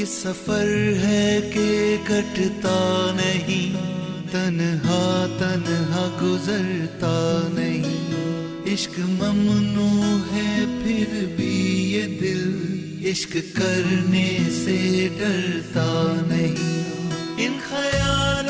ये सफ़र है के कटता नहीं, तनहा तनहा गुजरता नहीं। इश्क ममनू है फिर भी ये दिल, इश्क करने से डरता नहीं। इन ख्यालों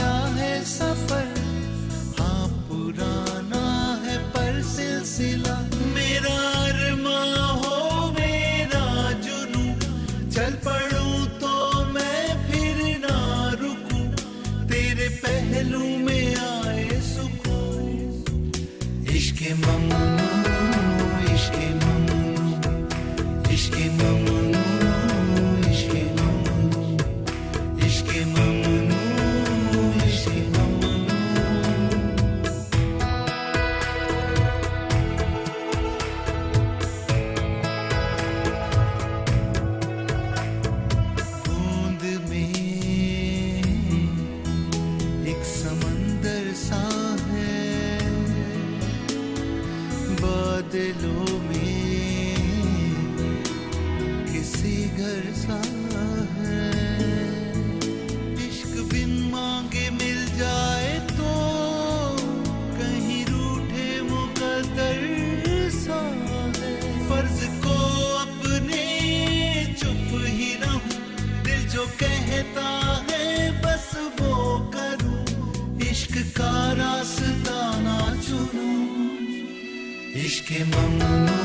इश्क ममनू इश्क में एक समंदर बादलों में किसी घर सा है। इश्क बिन मांगे मिल जाए तो कहीं रूठे मुकद्दर सा है। फ़र्ज़ को अपने चुप ही रहूँ, दिल जो कहता इश्क ममनू